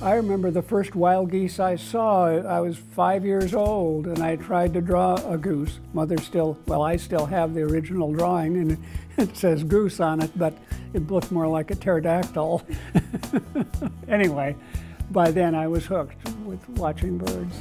I remember the first wild geese I saw. I was five years old and I tried to draw a goose. Mother still, well, I still have the original drawing and it says goose on it, but it looked more like a pterodactyl. anyway, by then I was hooked with watching birds.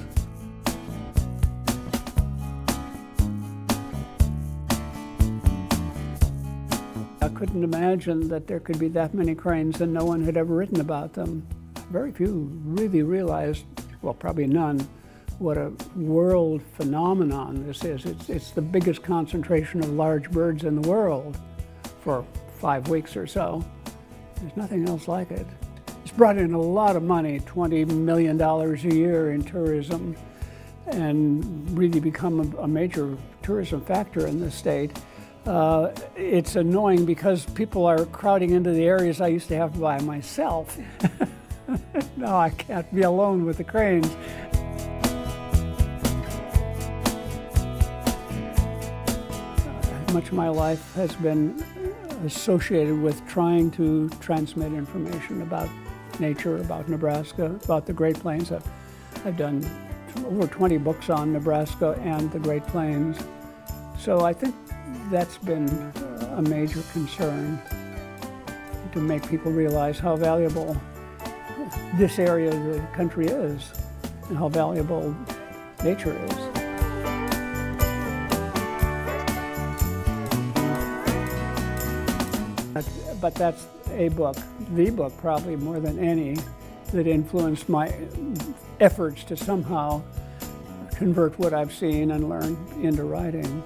I couldn't imagine that there could be that many cranes and no one had ever written about them. Very few really realized, well, probably none, what a world phenomenon this is. It's, it's the biggest concentration of large birds in the world for five weeks or so. There's nothing else like it. It's brought in a lot of money, $20 million a year in tourism, and really become a, a major tourism factor in the state. Uh, it's annoying because people are crowding into the areas I used to have by myself. now I can't be alone with the cranes. Much of my life has been associated with trying to transmit information about nature, about Nebraska, about the Great Plains. I've, I've done over 20 books on Nebraska and the Great Plains. So I think that's been a major concern to make people realize how valuable this area of the country is and how valuable nature is. But that's a book, the book probably more than any, that influenced my efforts to somehow convert what I've seen and learned into writing.